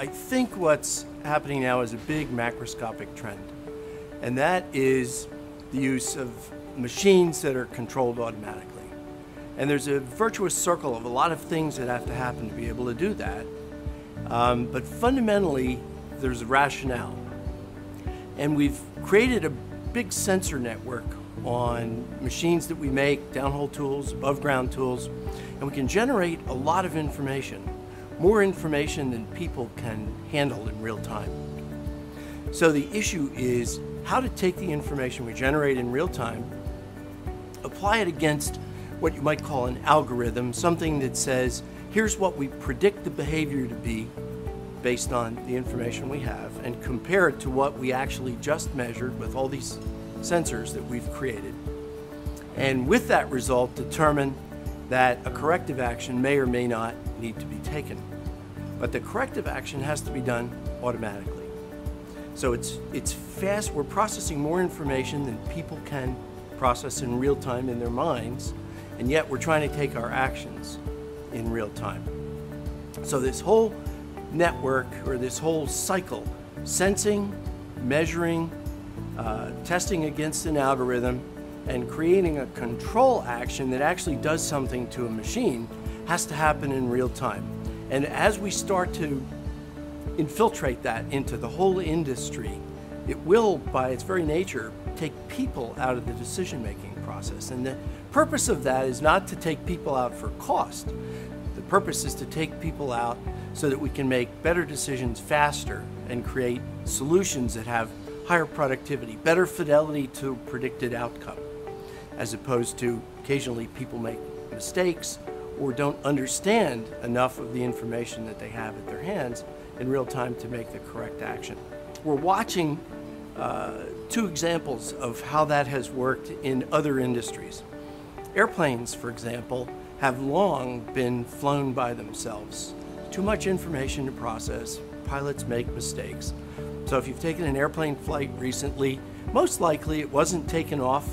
I think what's happening now is a big macroscopic trend, and that is the use of machines that are controlled automatically. And there's a virtuous circle of a lot of things that have to happen to be able to do that. Um, but fundamentally, there's a rationale. And we've created a big sensor network on machines that we make, downhole tools, above ground tools, and we can generate a lot of information, more information than people can handle in real time. So the issue is how to take the information we generate in real time, apply it against what you might call an algorithm, something that says, here's what we predict the behavior to be based on the information we have, and compare it to what we actually just measured with all these sensors that we've created. And with that result, determine that a corrective action may or may not need to be taken. But the corrective action has to be done automatically. So it's, it's fast, we're processing more information than people can process in real time in their minds, and yet we're trying to take our actions in real time. So this whole network or this whole cycle, sensing, measuring, uh, testing against an algorithm, and creating a control action that actually does something to a machine has to happen in real time. And as we start to infiltrate that into the whole industry, it will, by its very nature, take people out of the decision making process. And the purpose of that is not to take people out for cost. The purpose is to take people out so that we can make better decisions faster and create solutions that have higher productivity, better fidelity to predicted outcome, as opposed to occasionally people make mistakes or don't understand enough of the information that they have at their hands in real time to make the correct action. We're watching uh, two examples of how that has worked in other industries. Airplanes, for example, have long been flown by themselves. Too much information to process, pilots make mistakes. So if you've taken an airplane flight recently, most likely it wasn't taken off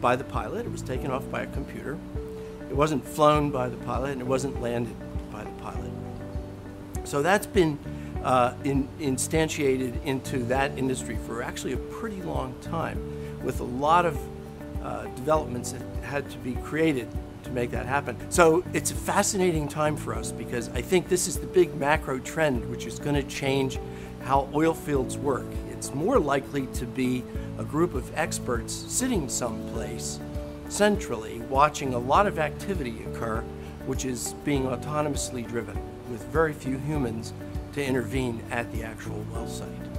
by the pilot, it was taken off by a computer. It wasn't flown by the pilot and it wasn't landed by the pilot. So that's been uh, in, instantiated into that industry for actually a pretty long time with a lot of uh, developments that had to be created to make that happen. So it's a fascinating time for us because I think this is the big macro trend which is going to change how oil fields work. It's more likely to be a group of experts sitting someplace centrally watching a lot of activity occur which is being autonomously driven with very few humans to intervene at the actual well site.